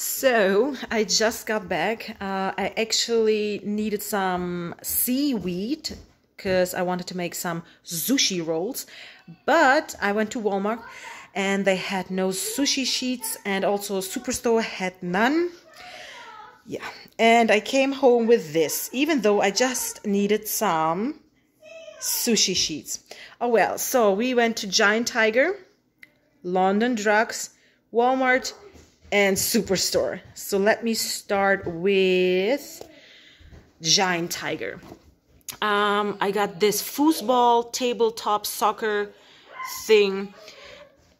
So I just got back. Uh, I actually needed some seaweed because I wanted to make some sushi rolls. But I went to Walmart and they had no sushi sheets and also Superstore had none. Yeah, and I came home with this, even though I just needed some sushi sheets. Oh well, so we went to Giant Tiger, London Drugs, Walmart, and Superstore. So let me start with Giant Tiger. Um, I got this foosball tabletop soccer thing.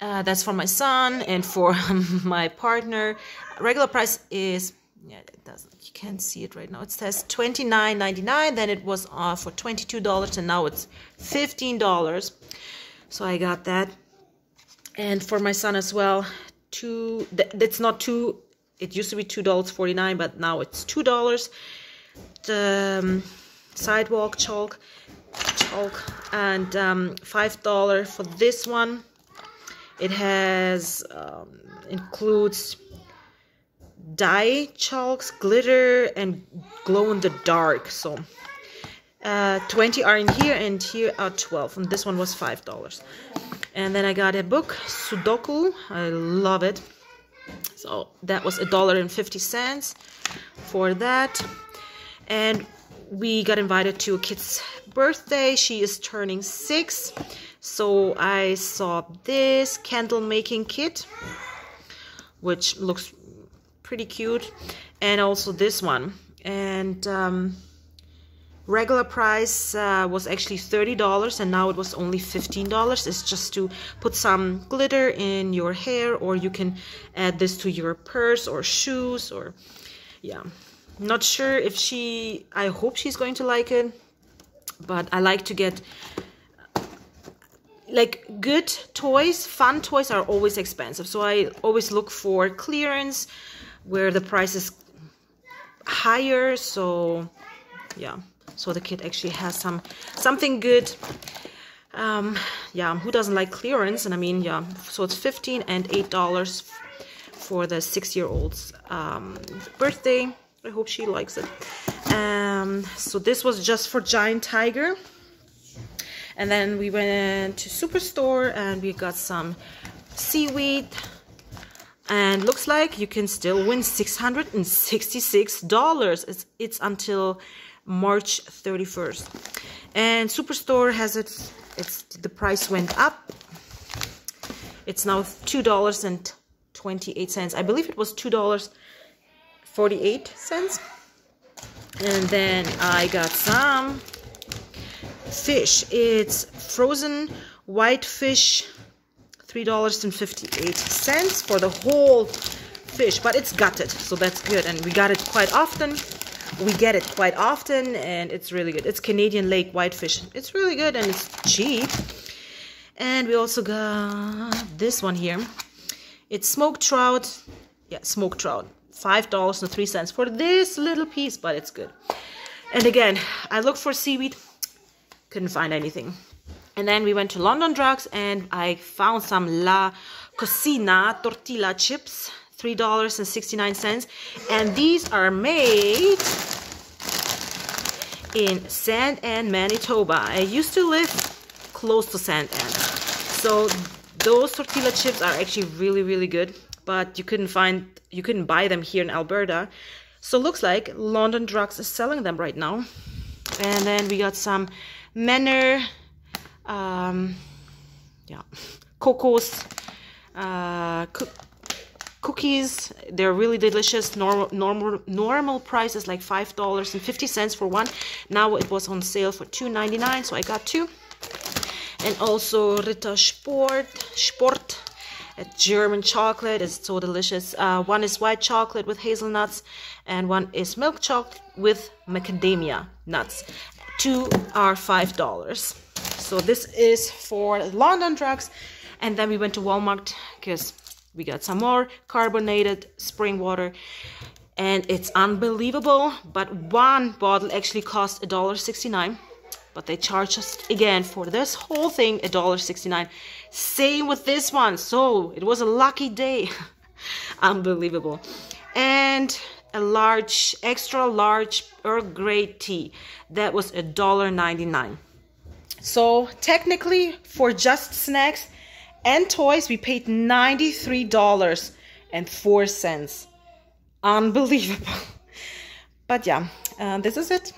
Uh, that's for my son and for my partner. Regular price is yeah, it doesn't. You can't see it right now. It says twenty nine ninety nine. Then it was uh, for twenty two dollars, and now it's fifteen dollars. So I got that, and for my son as well. Two. Th that's not two. It used to be two dollars forty nine, but now it's two dollars. The um, sidewalk chalk, chalk, and um, five dollar for this one. It has um, includes dye chalks, glitter, and glow in the dark. So uh, 20 are in here, and here are 12. And this one was $5. And then I got a book, Sudoku. I love it. So that was a dollar and fifty cents for that. And we got invited to a kid's birthday. She is turning six. So I saw this candle making kit, which looks pretty cute and also this one and um, regular price uh, was actually $30 and now it was only $15 it's just to put some glitter in your hair or you can add this to your purse or shoes or yeah. Not sure if she I hope she's going to like it but I like to get like good toys. Fun toys are always expensive so I always look for clearance where the price is higher so yeah. So the kid actually has some something good. Um yeah who doesn't like clearance? And i mean yeah so it's 15 and eight dollars for the six-year-old's um, birthday. I hope she likes it. Um so this was just for giant tiger. And then we went to superstore and we got some seaweed. And looks like you can still win $666 it's, it's until march 31st and superstore has it it's the price went up it's now two dollars and 28 cents i believe it was two dollars 48 cents and then i got some fish it's frozen white fish $3.58 for the whole fish, but it's gutted, so that's good. And we got it quite often. We get it quite often, and it's really good. It's Canadian Lake Whitefish. It's really good, and it's cheap. And we also got this one here. It's smoked trout. Yeah, smoked trout. $5.03 for this little piece, but it's good. And again, I looked for seaweed. Couldn't find anything. And then we went to London Drugs and I found some La Cocina tortilla chips, $3.69. And these are made in Ste. Anne, Manitoba. I used to live close to Ste. Anne. So those tortilla chips are actually really, really good. But you couldn't find, you couldn't buy them here in Alberta. So looks like London Drugs is selling them right now. And then we got some Manner um, yeah, cocos, uh, cookies. They're really delicious. Normal normal normal price is like five dollars and fifty cents for one. Now it was on sale for two ninety nine, so I got two. And also Ritter Sport Sport. A German chocolate is so delicious. Uh, one is white chocolate with hazelnuts, and one is milk chocolate with macadamia nuts. Two are five dollars. So this is for London drugs. And then we went to Walmart because we got some more carbonated spring water. And it's unbelievable. But one bottle actually cost $1.69. But they charged us again for this whole thing $1.69. Same with this one. So it was a lucky day. unbelievable. and a large, extra large Earl Grey tea. That was a dollar ninety-nine. So technically, for just snacks and toys, we paid $93 and 4 cents. Unbelievable. But yeah, uh, this is it.